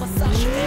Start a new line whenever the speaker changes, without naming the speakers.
Massage.